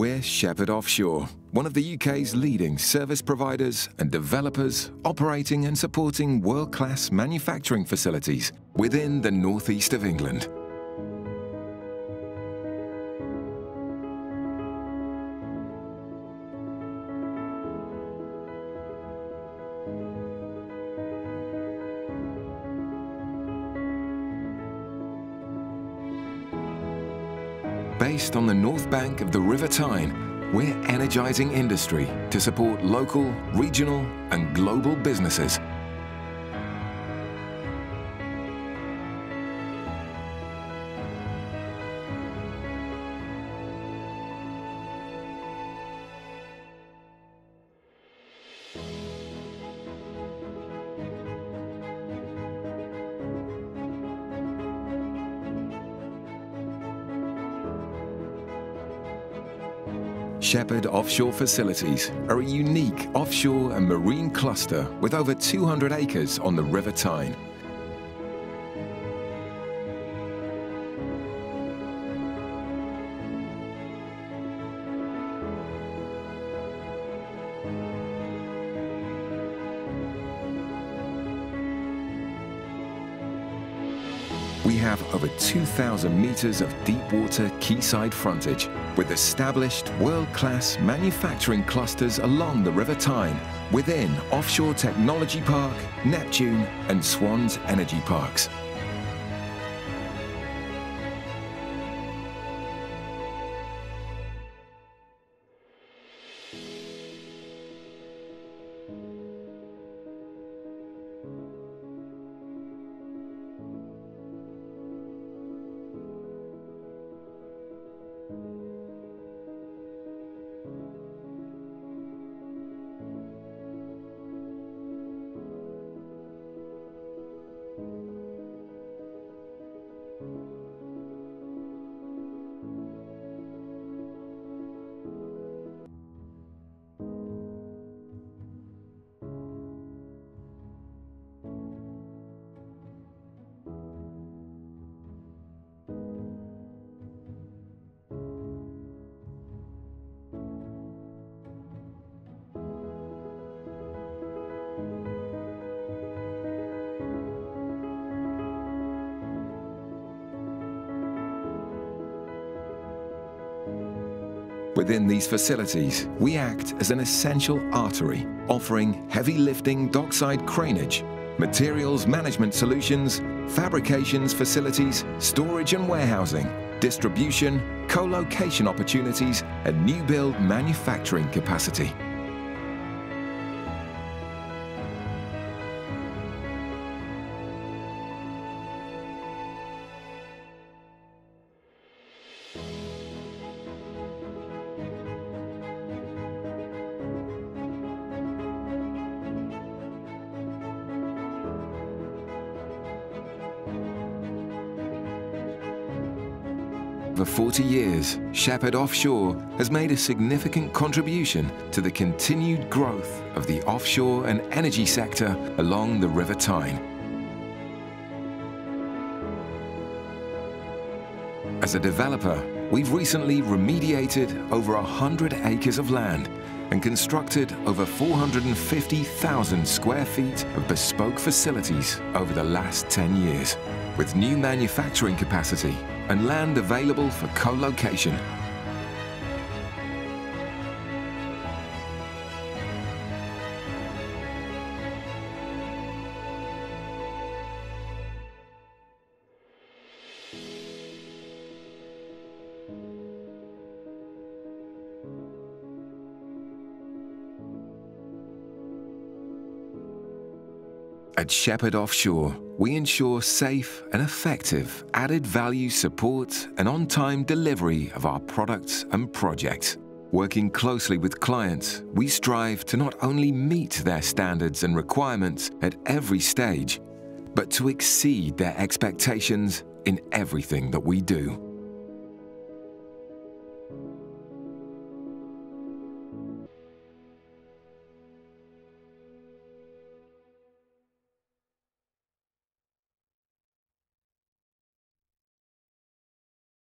We're Shepherd Offshore, one of the UK's leading service providers and developers operating and supporting world-class manufacturing facilities within the northeast of England. Based on the north bank of the River Tyne, we're energising industry to support local, regional and global businesses Shepherd Offshore Facilities are a unique offshore and marine cluster with over 200 acres on the River Tyne. We have over 2,000 metres of deep water quayside frontage with established world-class manufacturing clusters along the River Tyne within Offshore Technology Park, Neptune and Swans Energy Parks. Within these facilities, we act as an essential artery, offering heavy lifting dockside craneage, materials management solutions, fabrications facilities, storage and warehousing, distribution, co-location opportunities, and new build manufacturing capacity. For 40 years, Shepherd Offshore has made a significant contribution to the continued growth of the offshore and energy sector along the River Tyne. As a developer, we've recently remediated over 100 acres of land and constructed over 450,000 square feet of bespoke facilities over the last 10 years, with new manufacturing capacity and land available for co-location. At Shepherd Offshore, we ensure safe and effective added value support and on-time delivery of our products and projects. Working closely with clients, we strive to not only meet their standards and requirements at every stage, but to exceed their expectations in everything that we do.